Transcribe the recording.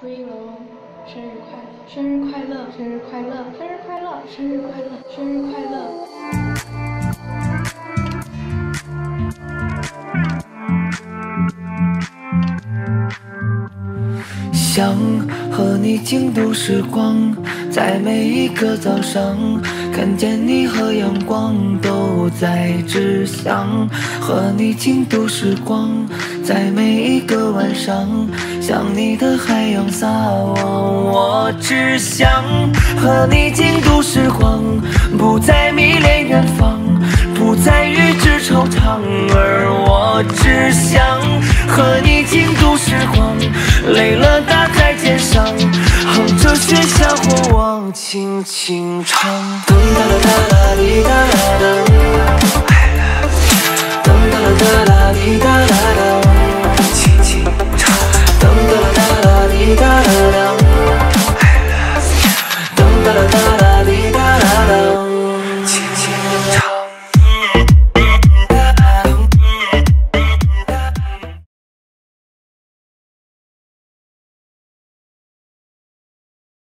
朱一龙，生日快乐！生日快乐！生日快乐！生日快乐！生日快乐！生日快乐！想和你共度时光，在每一个早上，看见你和阳光都在指向。和你共度时光，在每一个晚上，向你的海洋撒网。我只想和你共度时光，不再迷恋远方，不再与之惆怅，而我只想和你共度时光，累了打在肩上，哼着喧嚣或往轻轻唱。da da da.